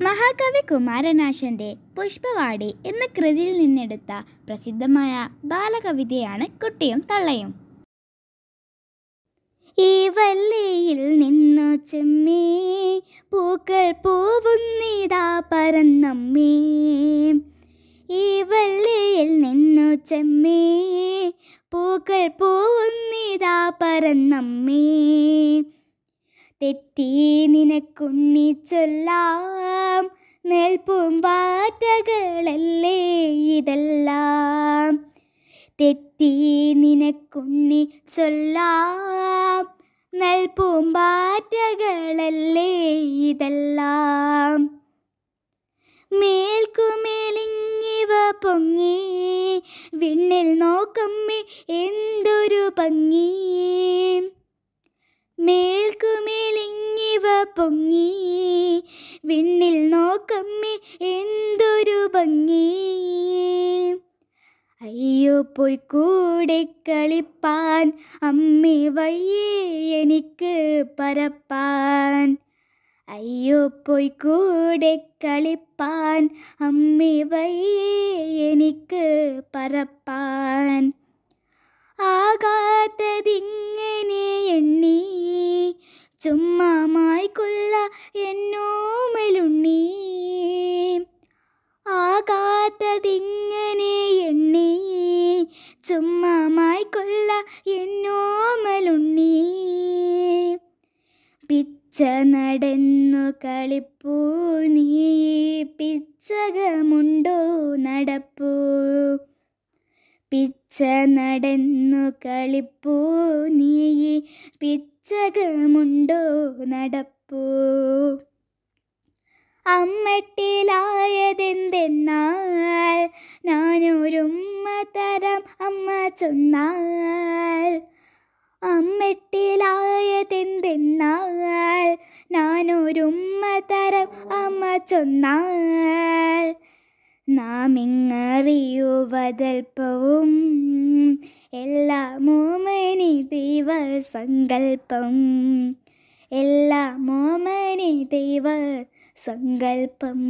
മഹാകവി കുമാരനാശന്റെ പുഷ്പവാടി എന്ന കൃതിയിൽ നിന്നെടുത്ത പ്രസിദ്ധമായ ബാലകവിതയാണ് കുട്ടിയും തള്ളയും. ഈ വല്ലയിൽ നിന്നു ചെമ്മേ പൂക്കൾ പൂവുന്നിതാ പരന്നമ്മേ. ഈ വല്ലയിൽ നിന്നു ചെമ്മേ പൂക്കൾ പൂവുന്നിതാ പരന്നമ്മേ. തെറ്റി നിനക്കുണ്ണി ചൊല്ലാം. നെൽപ്പൂമ്പാറ്റകളല്ലേ ഇതെല്ലാം? തെറ്റി നിനക്കുണ്ണി ചൊല്ലാം. നെൽപ്പൂമ്പാറ്റകളല്ലേ ഇതെല്ലാം? മേൽക്കുമേലിങ്ങിവ പൊങ്ങി. വിണ്ണിൽ നോക്കമ്മേ എന്തൊരു ഭംഗി. മേൽക്കുമേലിങ്ങിവ പൊങ്ങി. വിണ്ണിൽ നോക്കമ്മേ എന്തൊരു ഭംഗി. അയ്യോ പോയി കൂടെ കളിപ്പാൻ. അമ്മേ വയ്യേ എനിക്ക് പരപ്പാൻ. അയ്യോ പോയി കൂടെ കളിപ്പാൻ. അമ്മേ വയ്യേ എനിക്ക് പറപ്പാൻ ചുമ്മാമായി കൊല്ല എന്നോമലുണ്ണി ആകാത്തതിങ്ങനെ എണ്ണി. ചുമ്മാമായി കൊല്ല എന്നോമലുണ്ണി പിച്ച നടന്നു കളിപ്പൂ. നീ പിച്ചകമുണ്ടോ നടപ്പൂ. പിച്ച നടന്നു കളിപ്പൂ. നീ പിച്ചകമുണ്ടോ നടപ്പൂ. അമ്മട്ടിലായതെന്തെന്നാൽ ഞാനൊരുമ്മ തരം അമ്മ ചൊന്നാൽ. അമ്മട്ടിലായതെന്തെന്നാൽ ഞാനൊരുമ്മ തരം അമ്മ ചൊന്നാൽ. നാം ഇങ്ങറിയുവതൽപ്പവും എല്ലാ മോമനി ദൈവ സങ്കൽപ്പം എല്ലാ മോമനി ദൈവ സങ്കൽപ്പം